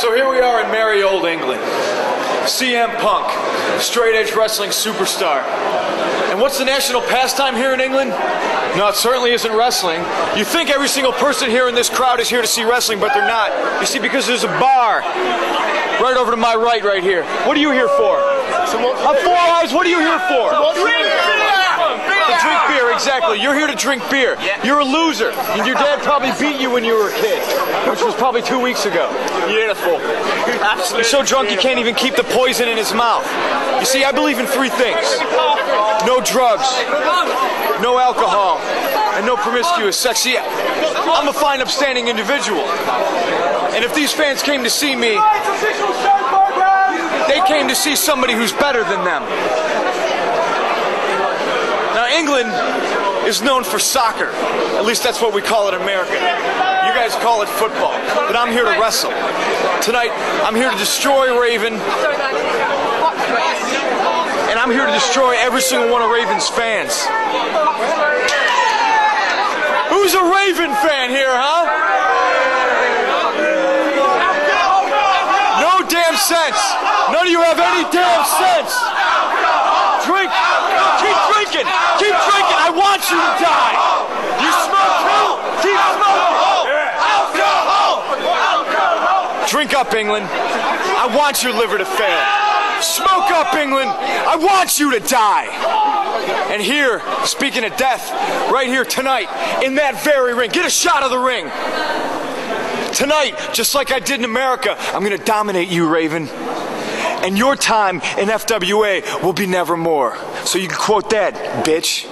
So here we are in merry old England. CM Punk, straight edge wrestling superstar. And what's the national pastime here in England? No, it certainly isn't wrestling. You think every single person here in this crowd is here to see wrestling, but they're not. You see, because there's a bar right over to my right, right here. What are you here for? I'm four eyes. What are you here for? To drink beer, exactly. You're here to drink beer. You're a loser. And your dad probably beat you when you were a kid, which was probably two weeks ago. Beautiful. Absolutely. You're so drunk you can't even keep the poison in his mouth. You see, I believe in three things no drugs, no alcohol, and no promiscuous sex. See, I'm a fine, upstanding individual. And if these fans came to see me, they came to see somebody who's better than them. Now, England is known for soccer. At least that's what we call it in America. You guys call it football. But I'm here to wrestle. Tonight, I'm here to destroy Raven. And I'm here to destroy every single one of Raven's fans. Who's a Raven fan here, huh? No damn sense. None of you have any damn sense. Drink. Keep drinking. Keep drinking. I want you die. You smoke? Keep smoking. Alcohol. Drink up, England. I want your liver to fail. Smoke up, England. I want you to die. And here, speaking of death, right here tonight, in that very ring, get a shot of the ring. Tonight, just like I did in America, I'm going to dominate you, Raven. And your time in FWA will be nevermore. So you can quote that, bitch.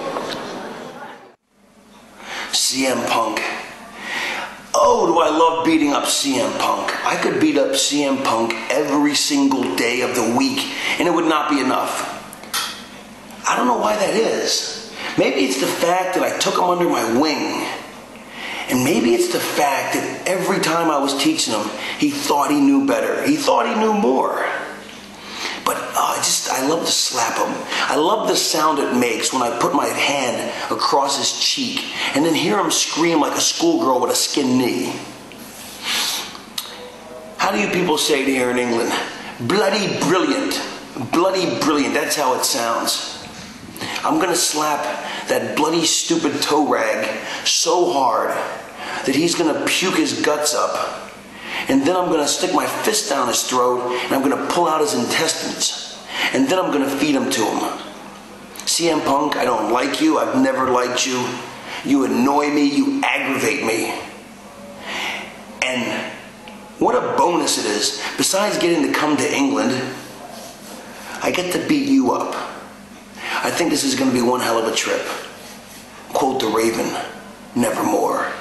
CM Punk. Oh, do I love beating up CM Punk. I could beat up CM Punk every single day of the week, and it would not be enough. I don't know why that is. Maybe it's the fact that I took him under my wing. And maybe it's the fact that every time I was teaching him, he thought he knew better. He thought he knew more. I just, I love to slap him. I love the sound it makes when I put my hand across his cheek and then hear him scream like a schoolgirl with a skin knee. How do you people say it here in England? Bloody brilliant. Bloody brilliant. That's how it sounds. I'm gonna slap that bloody stupid toe rag so hard that he's gonna puke his guts up. And then I'm gonna stick my fist down his throat and I'm gonna pull out his intestines. And then I'm gonna feed him to him. CM Punk, I don't like you. I've never liked you. You annoy me. You aggravate me. And what a bonus it is. Besides getting to come to England, I get to beat you up. I think this is going to be one hell of a trip. Quote the Raven, nevermore.